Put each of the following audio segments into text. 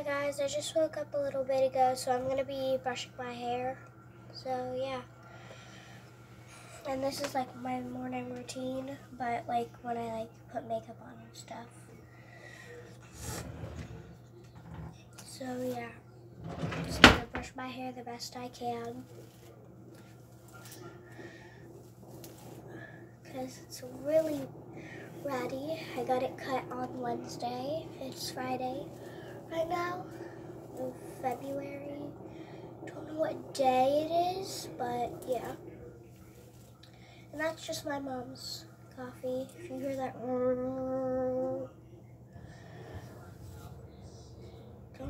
Hi guys, I just woke up a little bit ago, so I'm gonna be brushing my hair. So yeah. And this is like my morning routine, but like when I like put makeup on and stuff. So yeah. Just gonna brush my hair the best I can. Cause it's really ratty. I got it cut on Wednesday. It's Friday right now February. Don't know what day it is, but yeah. And that's just my mom's coffee. If you hear that, don't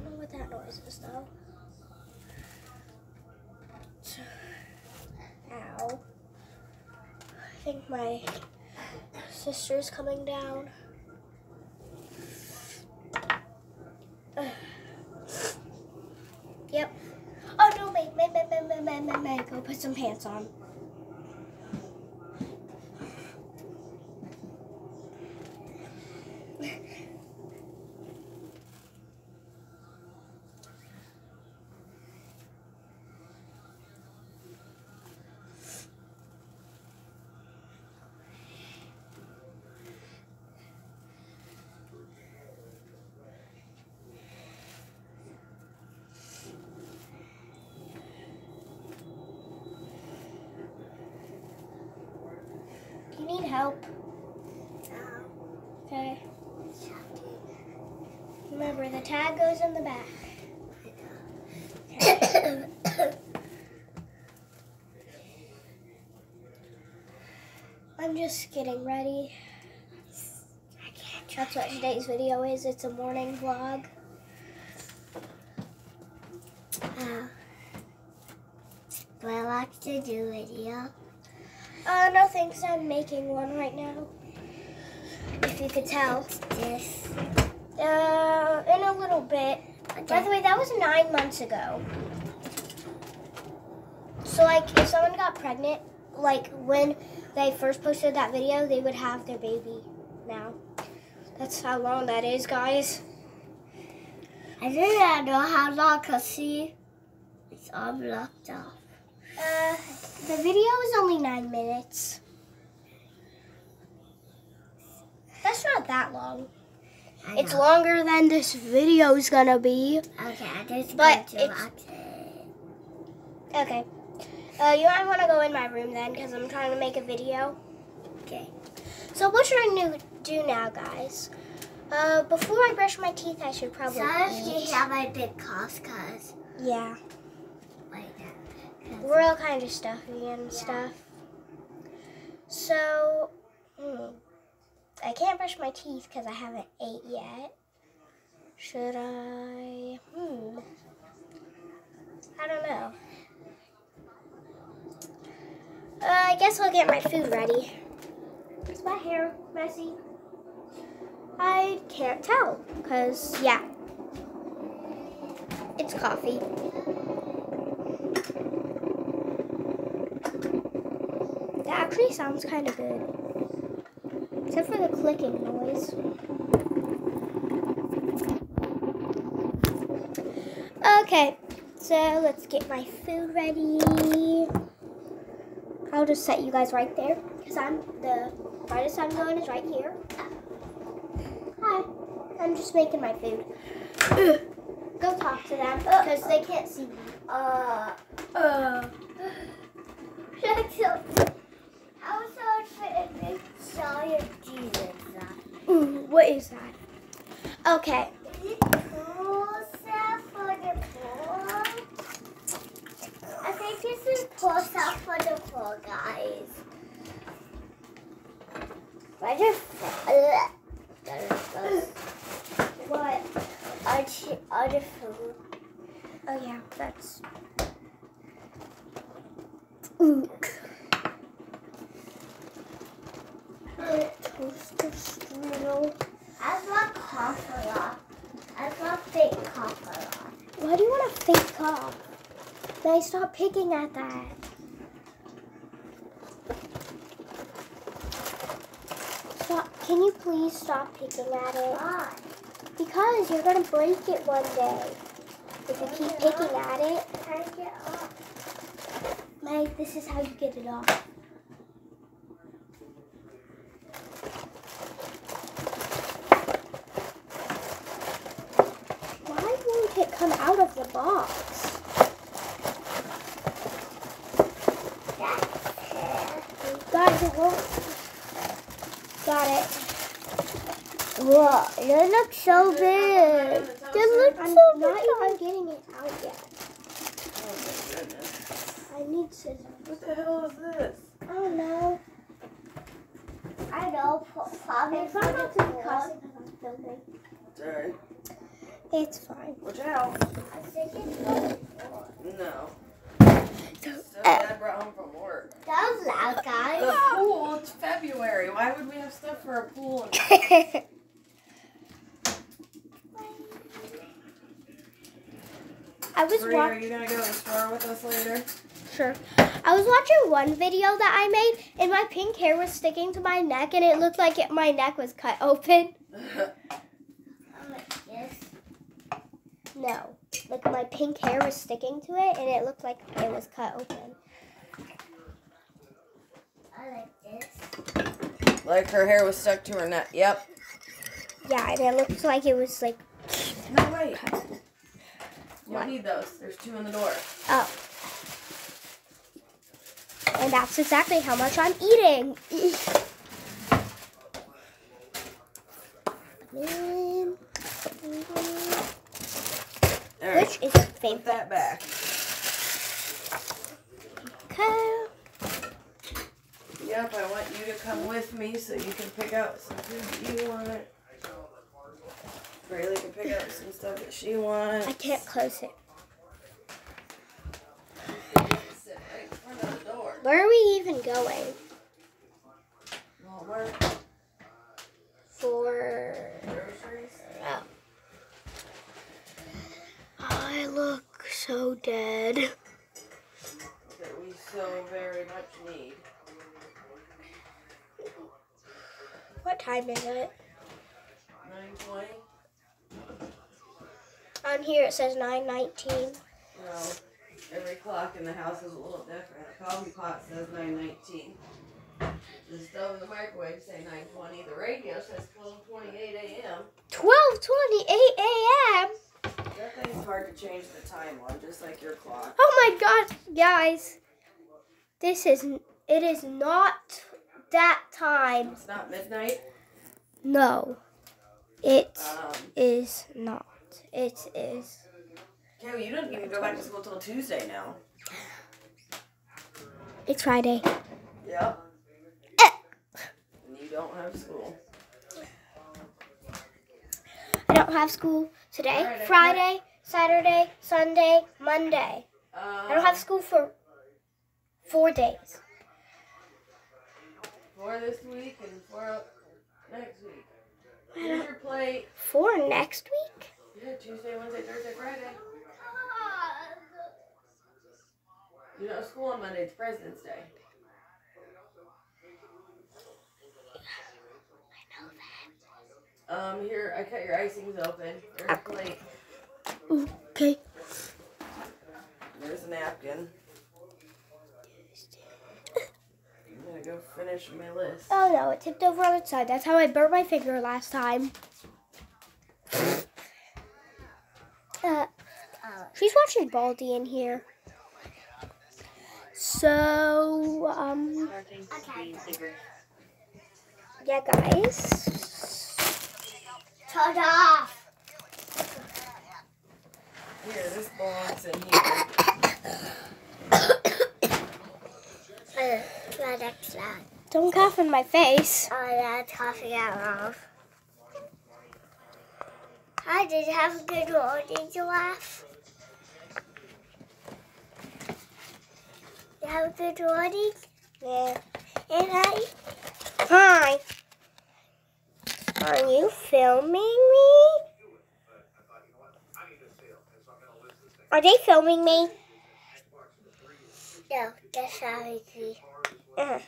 know what that noise is though. Ow. I think my sister's coming down. yep. Oh no, wait, wait, wait, wait, wait, wait, wait. Go put some pants on. Need help? Um, okay. Remember, the tag goes in the back. I'm just getting ready. I can't. That's what today's video is. It's a morning vlog. Uh, do I like to do video? No thanks. I'm making one right now. If you could tell. This. Uh, in a little bit. By the way, that was nine months ago. So, like, if someone got pregnant, like, when they first posted that video, they would have their baby now. That's how long that is, guys. I didn't know how long because see, it's all blocked off. Uh, the video is only nine minutes. That's not that long. It's longer than this video is gonna be. Okay, I just but to it's- watch it. Okay. Uh, you might want to go in my room then, because I'm trying to make a video. Okay. So what should I do, now, guys? Uh, before I brush my teeth, I should probably Sometimes eat. you have a big cost cause Yeah, like that. we're all kind of stuffy and stuff. So, hmm, I can't brush my teeth because I haven't ate yet. Should I? Hmm. I don't know. Uh, I guess I'll get my food ready. Is my hair messy? I can't tell, because, yeah. It's coffee. That actually sounds kind of good. Except for the clicking noise. Okay, so let's get my food ready. I'll just set you guys right there because I'm the farthest I'm going is right here. Hi, I'm just making my food. Go talk to them because they can't see me. Uh, Uh, shut up. I was so excited. Sorry, what is that? Okay. I think this is pulsa for the poor guys. Why your what? I just I just Oh yeah, that's. Mm. Ink. Toaster. I love cough a lot. I love fake cough a lot. Why do you want a fake cough? May stop picking at that. Stop. Can you please stop picking at it? Why? Because you're gonna break it one day. If you keep picking at it. Take it off. Meg, this is how you get it off. Why won't it come out of the box? That's it. Guys, it won't. Got it. Whoa, they look so big. They look I'm so not even big. getting it out yet. Oh my goodness. I need scissors. What the hell is this? Oh no. I know. Probably it's not the about to be floor. cussing because I'm filming. Sorry. It's fine. Watch out. I think it's the floor. No. So, Stuff uh, Dad brought home from work. That was loud, guys. The pool, it's February. Why would we have stuff for a pool? I was Bree, are you gonna go to the store with us later? Sure. I was watching one video that I made, and my pink hair was sticking to my neck, and it looked like it, my neck was cut open. I'm like this. No, like my pink hair was sticking to it, and it looked like it was cut open. I like this. like her hair was stuck to her neck. Yep. Yeah, and it looked like it was like No, wait. You don't need those. There's two in the door. oh. And that's exactly how much I'm eating. Right. Which is your Put favorite? that back. Okay. Yep, I want you to come with me so you can pick out some food that you want. Rayleigh can pick out some stuff that she wants. I can't close it. Sit right in front of the door. Where are we even going? Walmart For. groceries. Oh. I look so dead. that we so very much need. What time is it? Nine twenty. On here it says 9:19. No, every clock in the house is a little different. The coffee pot says nine nineteen. The stove and the microwave say nine twenty. The radio says twelve twenty eight a.m. 12:28 a.m. That thing's hard to change the time on, just like your clock. Oh my god, guys. This is it is not that time. It's not midnight. No. It Um, is not. It is. Kelly, you don't even go back to school till Tuesday now. It's Friday. Yep. Eh. And you don't have school. I don't have school today, Alright, Friday, Saturday, Sunday, Monday. Um, I don't have school for four days. four this week and four next week. Here's your plate. Four next week? Yeah, Tuesday, Wednesday, Thursday, Friday. You don't school on Monday. It's President's Day. Um, here, I cut your icings open. There's a plate. Okay. There's a napkin. I'm gonna go finish my list. Oh no, it tipped over on its side. That's how I burnt my finger last time. Uh, she's watching Baldy in here. So, um, yeah, guys. Turn it off. Here, this belongs in here. Uh, right next to that. Don't cough in my face. Oh, that's coughing out off. Hi, did you have a good morning, Giraffe? You have good morning? Yeah. And hi. Hi. Are you filming me? Are they filming me? No, that's how we see. Uh,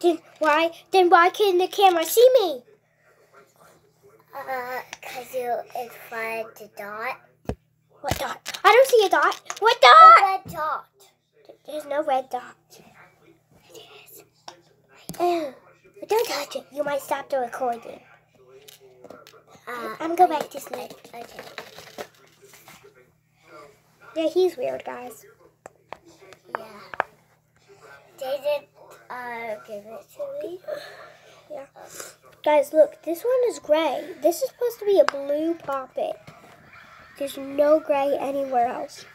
then why? Then why can the camera see me? Uh, cause you it's fun to dot. What dot? I don't see a dot. What dot? red dot. There's no red dot. But don't touch it. You might stop the recording. Uh, I'm gonna back to sleep. Okay. Yeah, he's weird, guys. Yeah. They did uh give it to me. Yeah. Guys, look. This one is gray. This is supposed to be a blue poppet. There's no gray anywhere else.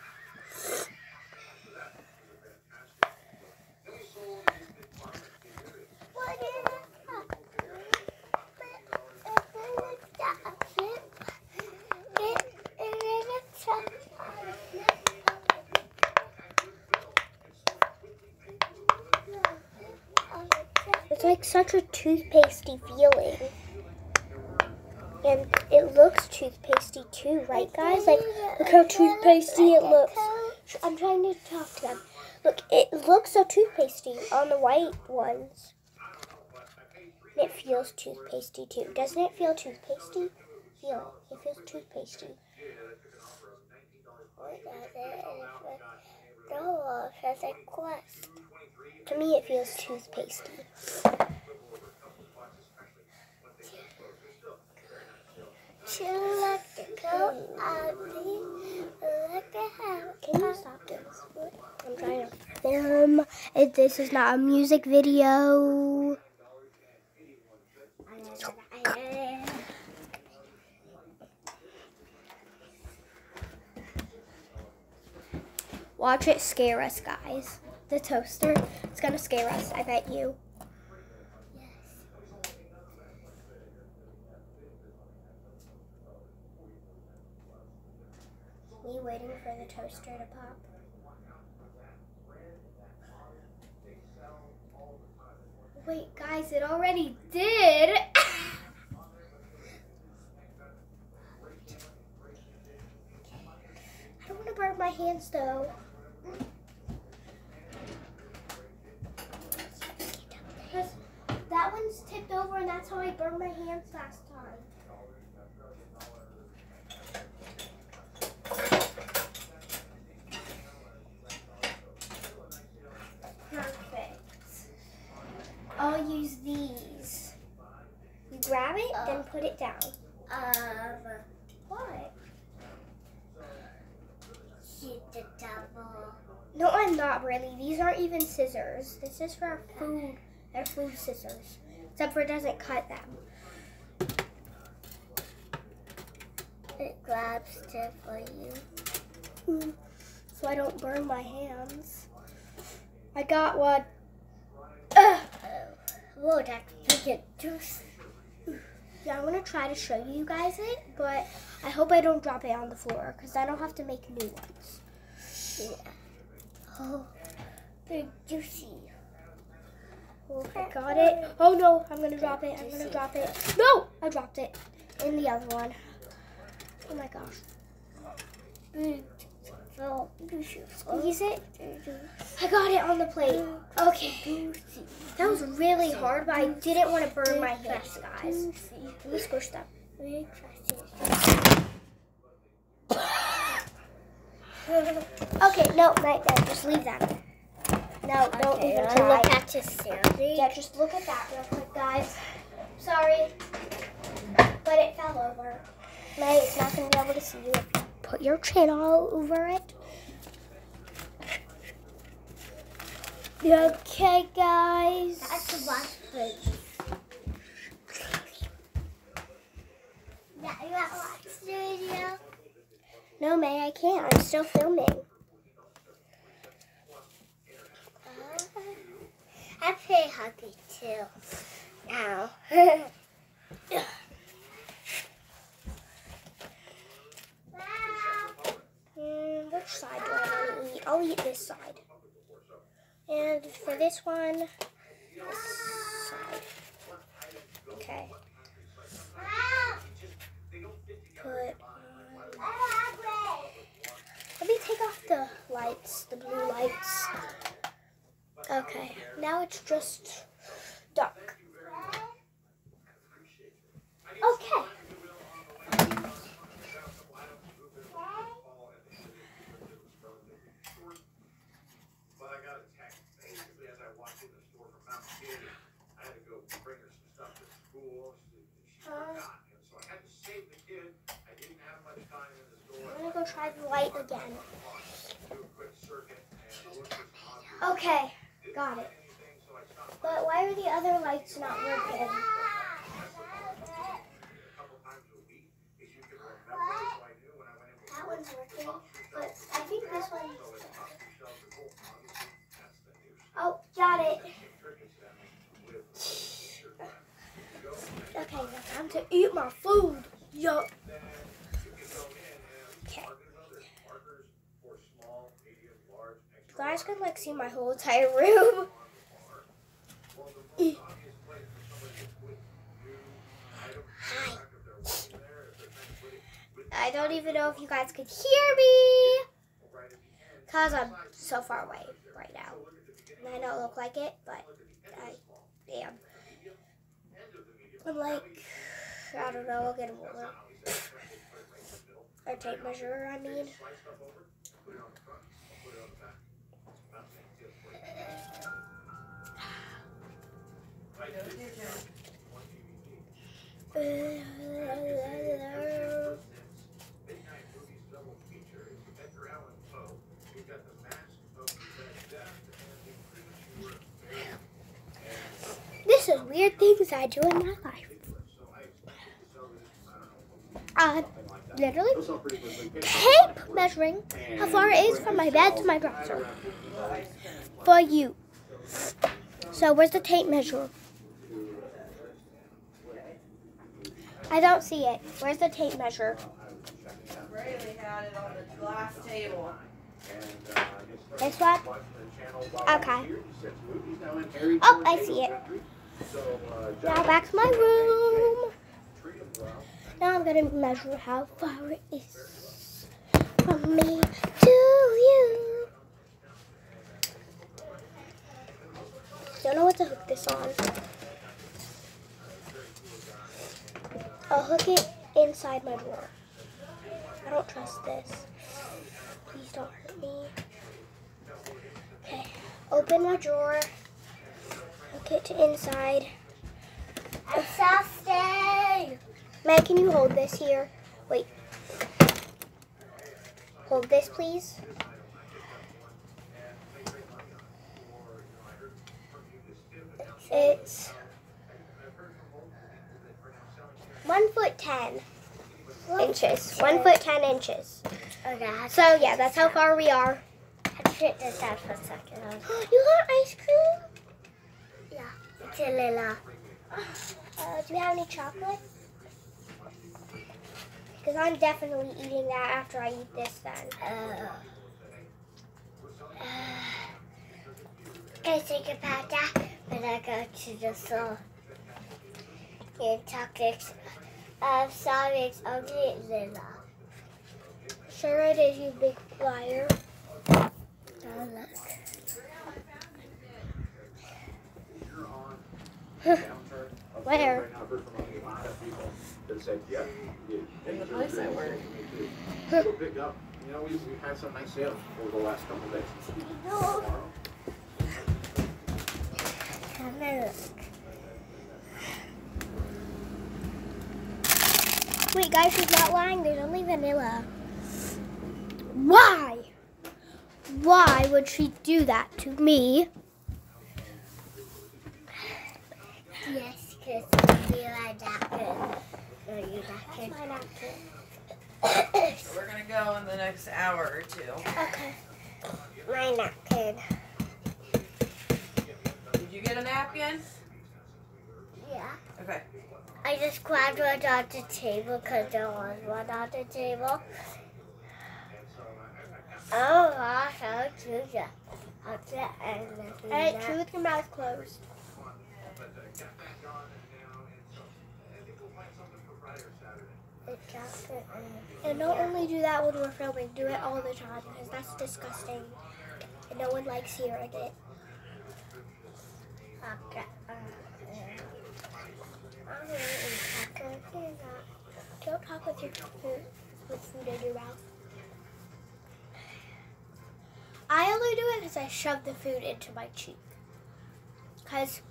What is It's like such a toothpastey feeling. And it looks toothpastey too, right guys? Like, look how toothpastey it looks. I'm trying to talk to them. Look, it looks so toothpastey on the white ones. And it feels toothpastey too. Doesn't it feel toothpastey? Feel it. It feels toothpastey. To me, it feels toothpastey. To let the go out let have. Can you stop this? I'm trying to film. If this is not a music video. Watch it scare us, guys. The toaster. It's gonna scare us, I bet you. Me waiting for the toaster to pop. Wait, guys, it already did. I don't want to burn my hands though. That one's tipped over and that's how I burned my hands last time. I'll use these. You grab it, then put it down. Um, What? shoot the double. No, I'm not really. These aren't even scissors. This is for food. They're food scissors. Except for it doesn't cut them. It grabs it for you. Mm. So I don't burn my hands. I got one. Whoa, that's freaking juice. Yeah, I'm gonna try to show you guys it, but I hope I don't drop it on the floor because I don't have to make new ones. Yeah. Oh, They're juicy. oh, I got it. Oh no, I'm gonna drop it. I'm gonna drop it. No, I dropped it in the other one. Oh my gosh. Mm. So. Squeeze it. I got it on the plate. Okay. That was really hard, but I didn't want to burn my hands, guys. Let me squish them. Okay, no, right there. Just leave them. No, don't even try. look at Sandy. Yeah, just look at that real quick, guys. Sorry, but it fell over. May, it's not going to be able to see you put your chin all over it. Okay, guys. That's a box food. Yeah, you got watch the video. No, May, I can't. I'm still filming. Uh, I play hockey too. Now. Mm, which side do I want to eat? I'll eat this side. And for this one, this side. Okay. Put. Let me take off the lights, the blue lights. Okay, now it's just dark. Okay, go try the light again. Okay, got it. But why are the other lights not working? That one's working, but I think this one's. Oh, got it. Okay, now time to eat my food. Yup. Okay. You guys can like room. Hi. I don't even know if you guys could hear me. Because I'm so far away right now. And I don't look like it, but I am. I'm like, I don't know, I'll get a ruler. Or tape measure, I mean. This is weird things I do in my life. Uh, literally tape measuring how far it is from my bed to my dresser for you. So where's the tape measure? I don't see it. Where's the tape measure? This one? Okay. Oh, I see it. Now back to my room. Now I'm gonna measure how far it is from me to you. Don't know what to hook this on. I'll hook it inside my drawer. I don't trust this. Please don't hurt me. Okay, open my drawer. Hook it to inside. I'm exhausted. Meg, can you hold this here? Wait. Hold this, please. It's one foot ten inches. One foot ten inches. Okay, So yeah, that's how far we are. I this out for a second. You got ice cream? Yeah, it's a little. Uh, do we have any chocolate? Because I'm definitely eating that after I eat this then. Uh, uh, I think about that when I go to the store. And chocolates. Sorry, it's only little. Sure it is, you big liar. Oh, look. Where? I work. Go pick up. You know, we, we've had some nice sales over the last couple of days. Tomorrow. Have a look. Wait, guys, she's not lying. There's only vanilla. Why? Why would she do that to me? Yes, because you are that good. Or you that good. my napkin. So we're gonna go in the next hour or two. Okay. My napkin. Did you get a napkin? Yeah. Okay. I just grabbed one off the table because there was one on the table. Oh gosh, I'll choose it. I'll do it and All right, chew with your mouth closed. And don't only do that when we're filming. Do it all the time because that's disgusting. And no one likes hearing it. Okay. Don't talk with your with food in your mouth. I only do it because I shove the food into my cheek. Because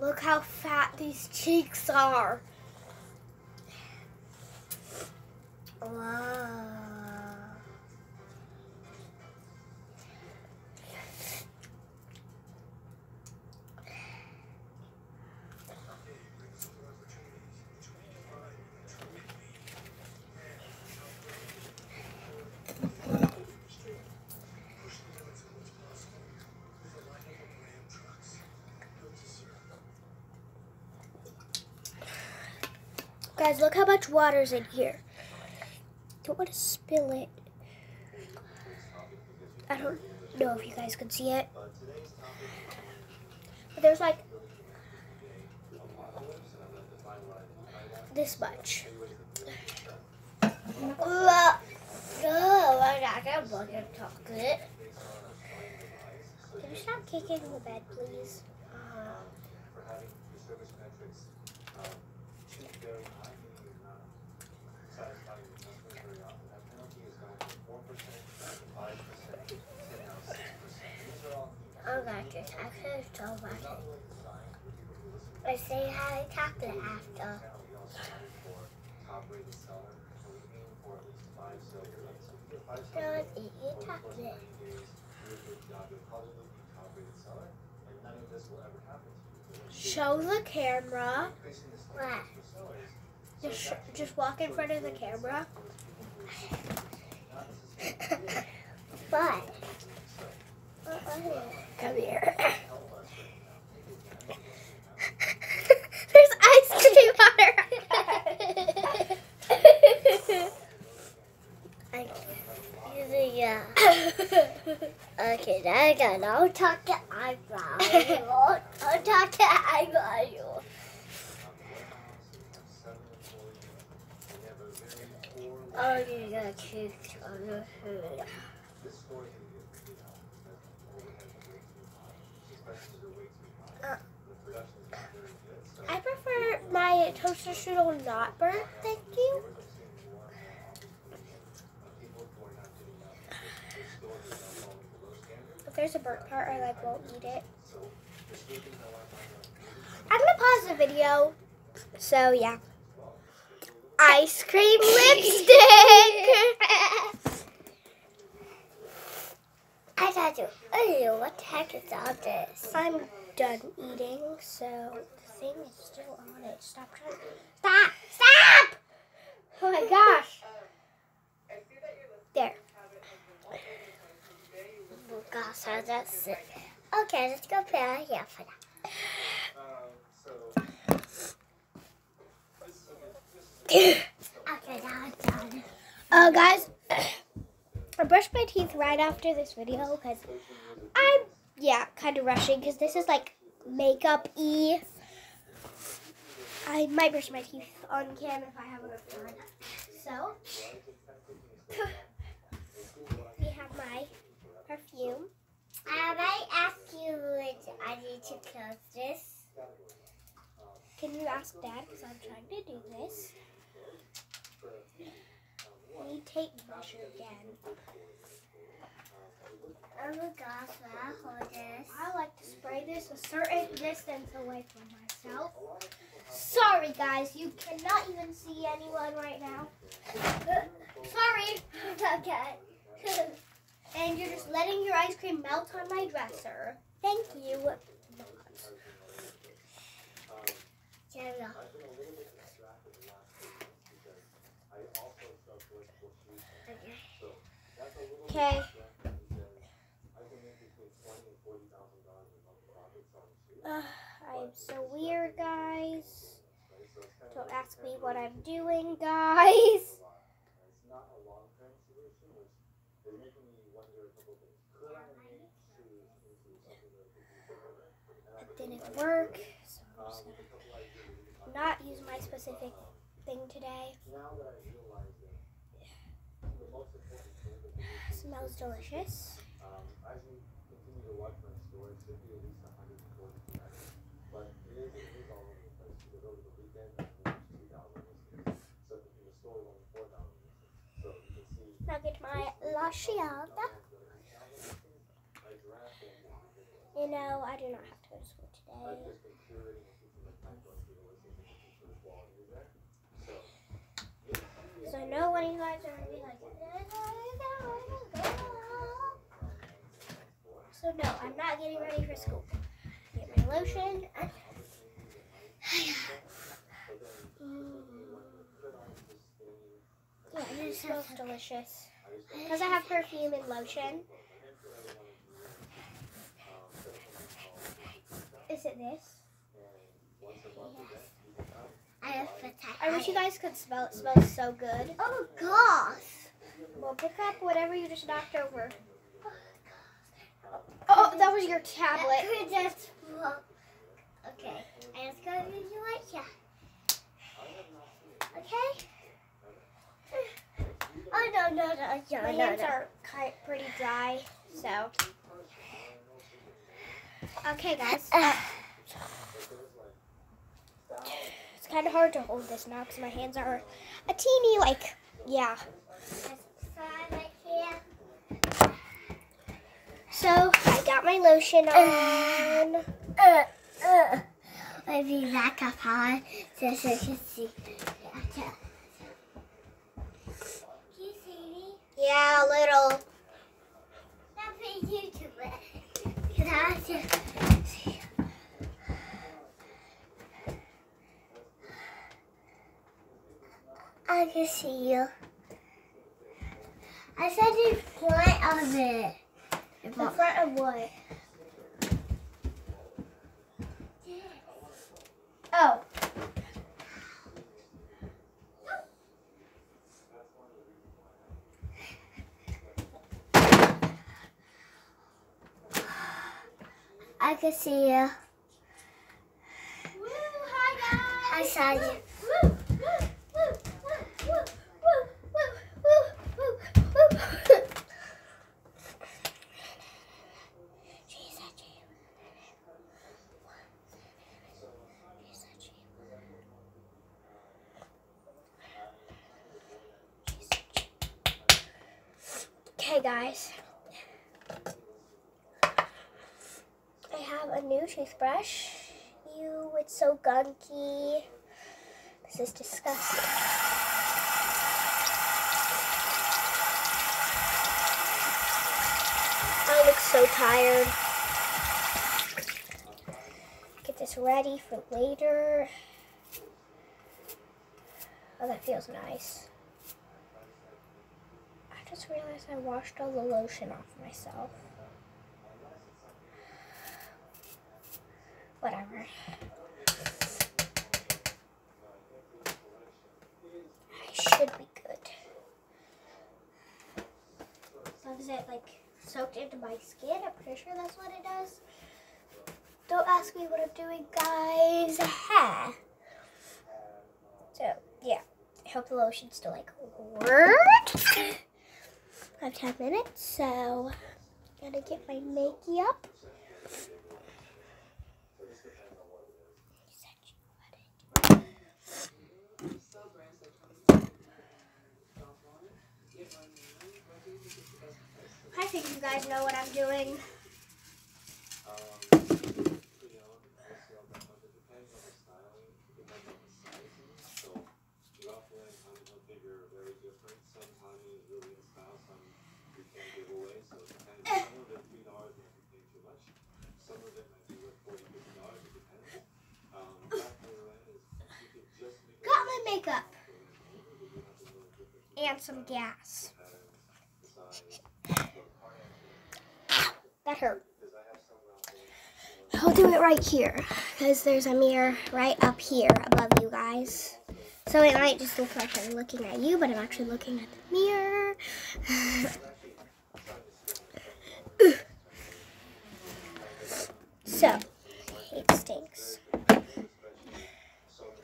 look how fat these cheeks are. Guys, look how much water's in here. Don't want to spill it. I don't know if you guys can see it. But there's like this much. Look. Oh, I got a bucket of chocolate. Can you stop kicking the bed, please? Oh gosh, this actually is so much. I say hi chocolate after. Don't eat your chocolate. Show the camera. What? Just, just walk in front of the camera. What? Come here. There's ice cream on her. Uh, okay, now I got no chocolate eyebrow. No chocolate eyebrow. Oh, you got cake on the food. I prefer my toaster strudel not burnt, thank you. If there's a burnt part, I like won't eat it. I'm gonna pause the video. So yeah. Ice cream lipstick. I got you. Oh, what the heck is all this? I'm done eating, so thing is still on it. Stop trying. Stop! Stop! Oh my gosh. There. Oh gosh, how that's it. Okay, let's go play out here for that. Okay, now it's done. Oh, guys, I brushed my teeth right after this video because I'm, yeah, kind of rushing because this is like makeup y. I might brush my teeth on cam if I have enough time. So, we have my perfume. I might ask you which I need to close this. Can you ask Dad? Because I'm trying to do this. We tape measure again. Oh my gosh, I hold this. I like to spray this a certain distance away from myself. Sorry, guys, you cannot even see anyone right now. Sorry. Okay. And you're just letting your ice cream melt on my dresser. Thank you. Here we go. Okay. Uh, I'm so weird, guys. Don't ask me what I'm doing, guys. It didn't work, so I'm just gonna not use my specific thing today. Smells delicious. Now get my Lasciata. You know, I do not have to go to school today. So I know when you guys are gonna be like, so no, I'm not getting ready for school. Get my lotion. Yeah, it smells delicious. Because I have perfume and lotion. Is it this? Yes. I have to I wish you guys could smell it. It smells so good. Oh gosh. Well, pick up whatever you just knocked over. Oh, oh that was your tablet. That could just. Okay. I'm just gonna use you here. Okay? Oh no no no no My no hands no. are kind pretty dry, so. Okay, guys. It's kind of hard to hold this now because my hands are a teeny, like, yeah. Sign right here. So I got my lotion on. Uh, uh. Maybe back up high so you can see. Can you see me? Yeah, a little. Not for YouTube. Can I see? I can see you. I said in front of it. In front of what? Oh. I can see you. Woo, hi I guys. saw you. Guys. I have a new toothbrush. Ew, it's so gunky. This is disgusting. I look so tired. Get this ready for later. Oh, that feels nice. I I washed all the lotion off myself. Whatever. I should be good. As it like soaked into my skin, I'm pretty sure that's what it does. Don't ask me what I'm doing, guys. Ha. So yeah, I hope the lotion still like works. I have 10 minutes, so gotta get my makeup. I think you guys know what I'm doing. Got my makeup. And some gas. That hurt. I'll do it right here because there's a mirror right up here above you guys. So it might just look like I'm looking at you, but I'm actually looking at the mirror. so, it stinks.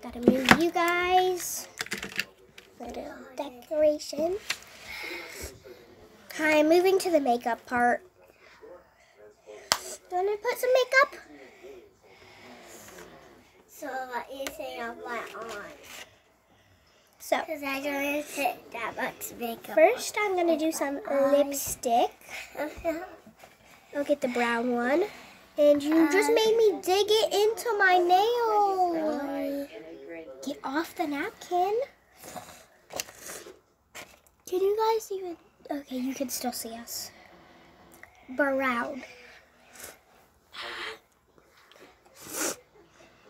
Gotta move you guys. Little decoration. Hi, moving to the makeup part. Want to put some makeup? So what you say on my arm? So, Because I don't put that much makeup. first I'm going to do some lipstick. I'll get the brown one. And you just made me dig it into my nail. Get off the napkin. Can you guys even... Okay, you can still see us. Brown.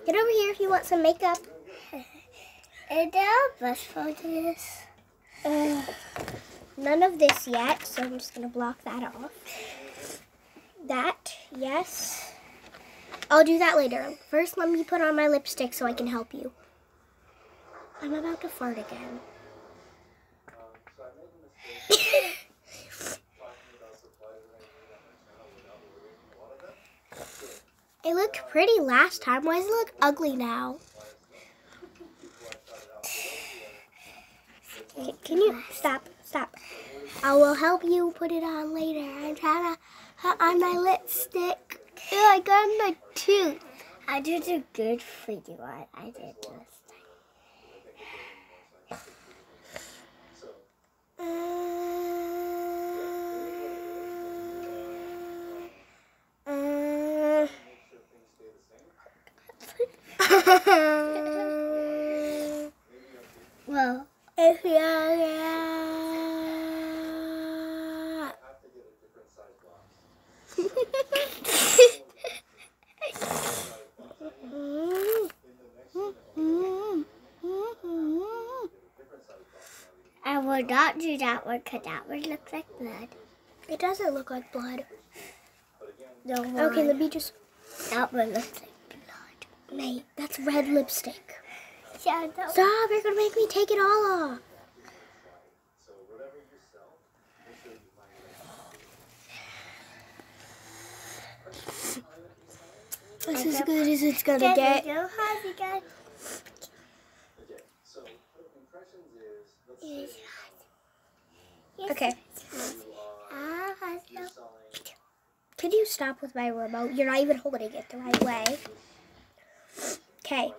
Get over here if you want some makeup. And now bus for this. Uh, none of this yet, so I'm just gonna block that off. That, yes. I'll do that later. First, let me put on my lipstick so I can help you. I'm about to fart again. it looked pretty last time. Why does it look ugly now? Can you stop? Stop. I will help you put it on later. I'm trying to on my lipstick. Ew, I got on my tooth. I did a good for you. I, I did this. Uh, Well, if you I would not do that one because that one looks like blood. It doesn't look like blood. No Okay, let me just. That one looks like blood. Mate, that's red lipstick. Yeah, Stop! You're gonna make me take it all off. This is as good as it's gonna Daddy, get. go how's it going? Okay. Ah, how's it going? Could you stop with my remote? You're not even holding it the right way. Okay.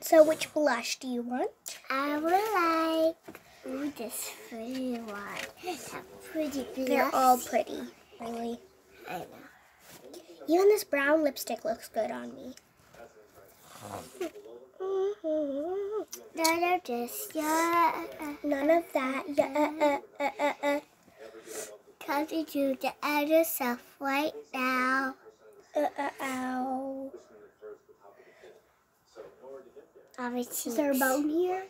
So which blush do you want? I would like ooh, this pretty one. That pretty They're all pretty, really. I know. Even this brown lipstick looks good on me. None of this. Yeah. None of that. Yeah, uh, uh, uh, uh, uh, Come to do the other stuff right now. uh, uh, ow. Is there a bone here?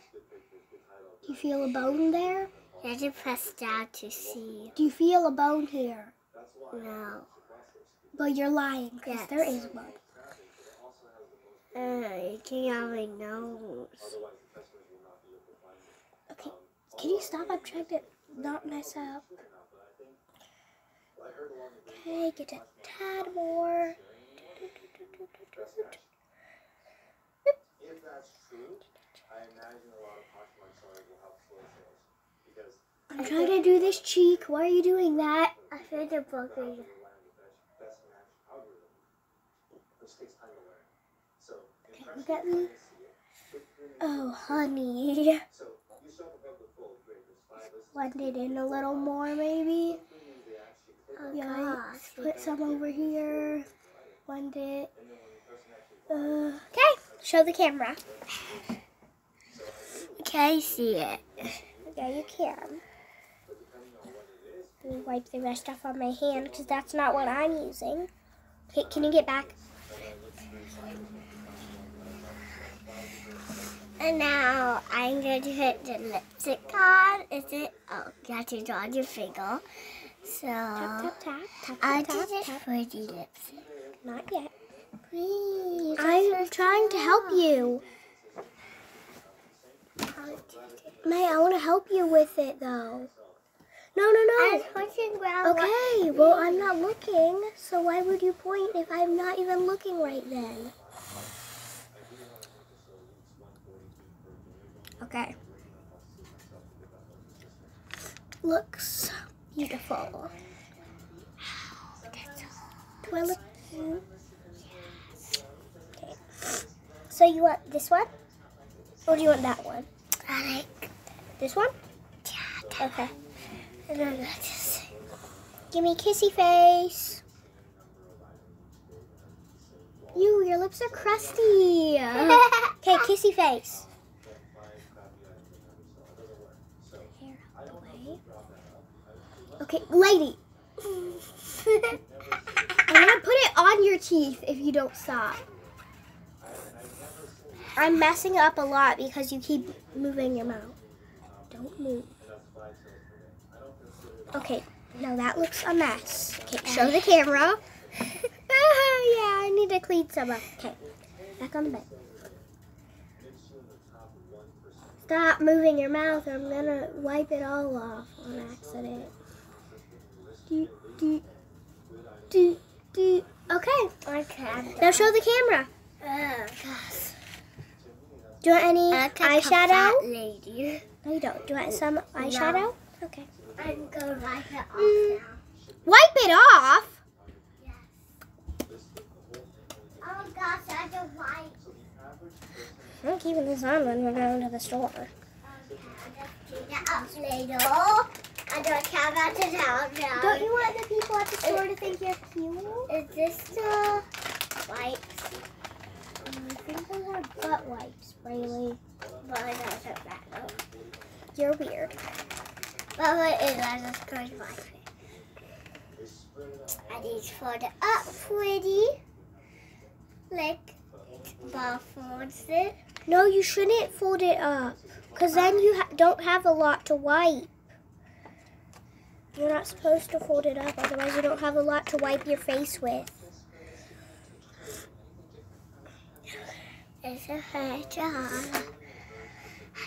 Do you feel a bone there? You have to press down to see. Do you feel a bone here? No. But you're lying, because Yes. there is one. Uh, you can have my nose. Okay, can you stop? I'm trying to not mess up. Okay, get a tad more. If that's true, I imagine a lot of Pokemon sellers will have slow sales because I'm trying to do this cheek. Why are you doing that? I feel the booger. they land the best, best match algorithm, which takes time to learn. So, Look at me. quick three Oh, honey. So, you shop above the fold, great. There's five lists. Blend it in a little more, maybe. means they Oh. Put some over here. Blend it. Uh, okay, show the camera. Can I see it? Yeah, you can. Wipe the rest off on my hand because that's not what I'm using. Okay, can you get back? And now I'm going to put the lipstick on. Is it? Oh, you have to draw your finger. So Tap, tap, tap. Tap, I tap, did tap, pretty lipstick. Not yet. Please. I'm trying to help you. May, I want to help you with it though. No, no, no. Okay, well, I'm not looking, so why would you point if I'm not even looking right then? Okay. Looks beautiful. Do I look? Okay. So you want this one? Or do you want that one? I like This one? that. Okay. And then Give me kissy face. You, your lips are crusty. Okay, kissy face. Hair out the way. Okay, lady. I'm gonna put it on your teeth if you don't stop. I'm messing up a lot because you keep moving your mouth. Don't move. Okay, now that looks a mess. Okay, show the camera. yeah, I need to clean some up. Okay, back on the bed. Stop moving your mouth or I'm gonna wipe it all off on accident. Do, do, do, do. Okay. Okay. Now show the camera. Oh, gosh. Do you want any eyeshadow? lady. No, you don't. Do you want some eyeshadow? Okay. I'm gonna wipe it off Mm. now. Wipe it off? Oh gosh, I don't wipe. I'm keeping this on when we're going to the store. Okay, I'll just clean it up later. I don't care about the town now. Don't you want the people at the store to think you're cute? Is this the wipes? Um, I think those are butt wipes, Braylee. But I don't matter. You're weird. But what is I just going to it. I need to fold it up pretty. Like bar folds it. No, you shouldn't fold it up. Because then you ha- don't have a lot to wipe. You're not supposed to fold it up, otherwise, you don't have a lot to wipe your face with. It's a hard job.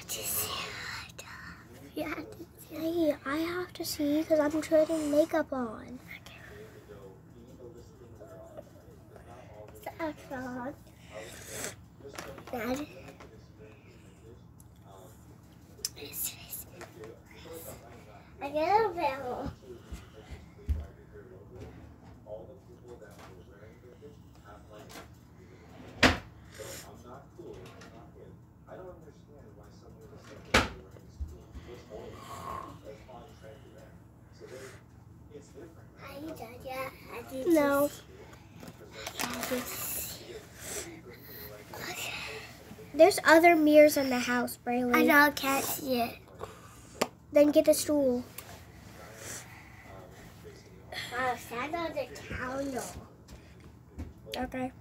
See to Hey, I have to see because I'm putting makeup on. saffron. Dad. I get a bell. Are you done yet? I need No. There's other mirrors in the house, Braylon. I know, can't see it. Then get a stool. Wow, stand on the counter. Okay.